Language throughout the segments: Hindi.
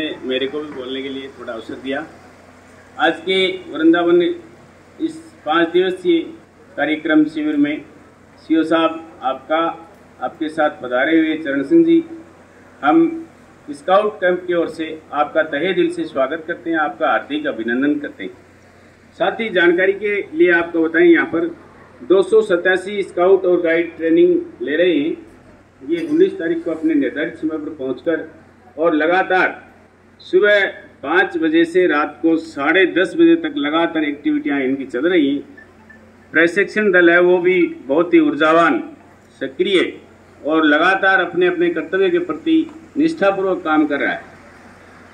आपने मेरे को भी बोलने के लिए थोड़ा अवसर दिया। आज के वृंदावन इस पाँच दिवसीय कार्यक्रम शिविर में सीओ साहब आपका, आपके साथ पधारे हुए चरण सिंह जी, हम स्काउट कैंप की ओर से आपका तहे दिल से स्वागत करते हैं, आपका हार्दिक अभिनंदन करते हैं। साथ ही जानकारी के लिए आपको बताएँ, यहाँ पर दो सौ सतासी स्काउट और गाइड ट्रेनिंग ले रहे हैं। ये 19 तारीख को अपने निर्धारित समय पर पहुंचकर और लगातार सुबह पाँच बजे से रात को साढ़े दस बजे तक लगातार एक्टिविटियाँ इनकी चल रही प्रशिक्षण दल है, वो भी बहुत ही ऊर्जावान, सक्रिय, और लगातार अपने अपने कर्तव्य के प्रति निष्ठापूर्वक काम कर रहा है।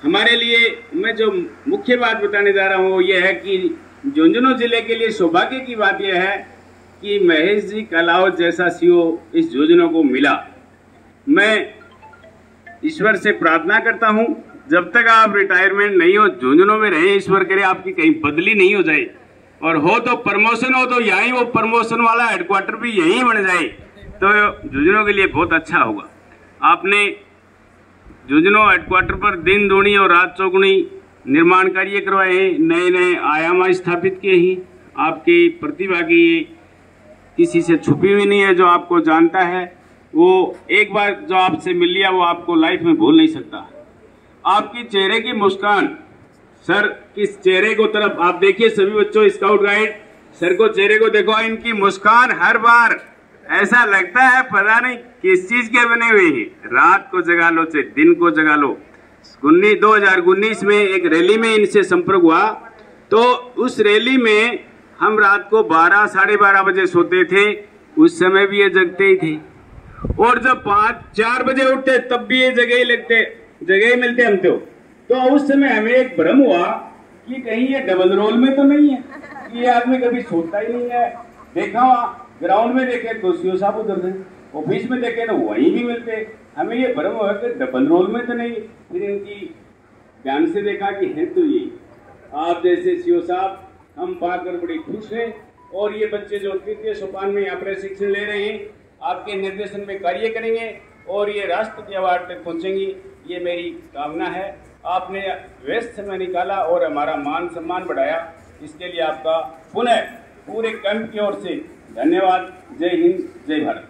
हमारे लिए, मैं जो मुख्य बात बताने जा रहा हूँ, वो ये है कि झुंझुनू ज़िले के लिए सौभाग्य की बात यह है कि महेश जी कलावत जैसा सीओ इस योजना को मिला। मैं ईश्वर से प्रार्थना करता हूँ जब तक आप रिटायरमेंट नहीं हो, झुंझुनू में रहे, ईश्वर करे, आपकी कहीं बदली नहीं हो जाए। और हो तो प्रमोशन, हो तो यहीं वो प्रमोशन वाला हेडक्वार्टर भी यहीं बन जाए। तो झुंझुनू के लिए बहुत अच्छा होगा। आपने झुंझुनू हेडक्वार्टर पर दिन दूनी और रात चौगुनी निर्माण कार्य करवाए हैं नए नए आयाम स्थापित किए ही। आपकी प्रतिभा की किसी से छुपी हुई नहीं है, जो आपको जानता है। वो एक बार जो आपसे मिल लिया, वो आपको लाइफ में भूल नहीं सकता। आपकी चेहरे की मुस्कान। सर, किस चेहरे को तरफ़ आप देखिए, सभी बच्चों, स्काउट गाइड। सर को चेहरे को देखो, इनकी मुस्कान हर बार। ऐसा लगता है, पता नहीं किस चीज़ के बने हुए हैं। रात को जगा लो, चाहे दिन को जगा लो। उन्नीस, दो हज़ार उन्नीस में एक रैली में इनसे संपर्क हुआ। तो उस रैली में हम रात को बारह, साढ़े बारह बजे सोते थे। उस समय भी ये जगते ही थे। और जब पाँच, चार बजे उठते, तब भी ये जगह ही लगते। जगह ही मिलते हम तो। तो उस समय हमें एक भ्रम हुआ कि कहीं ये डबल रोल में तो नहीं है। कि ये आदमी कभी सोता ही नहीं है। देखा ग्राउंड में देखे तो सीओ साहब उधर थे ऑफ़िस में देखे तो वहीं भी मिलते। हमें ये भ्रम हुआ कि डबल रोल में तो नहीं। फिर इनकी ध्यान से देखा कि है तो ये। आप जैसे सीओ साहब, हम पाकर बड़ी खुश हैं और ये बच्चे जो तृतीय सोपान में यहाँ प्रशिक्षण ले रहे हैं, आपके निर्देशन में कार्य करेंगे। और ये राष्ट्रपति अवार्ड तक पहुँचेंगी, ये मेरी कामना है। आपने व्यस्त समय निकाला और हमारा मान सम्मान बढ़ाया। इसके लिए आपका पुनः पूरे कैंप की ओर से धन्यवाद। जय हिंद, जय भारत।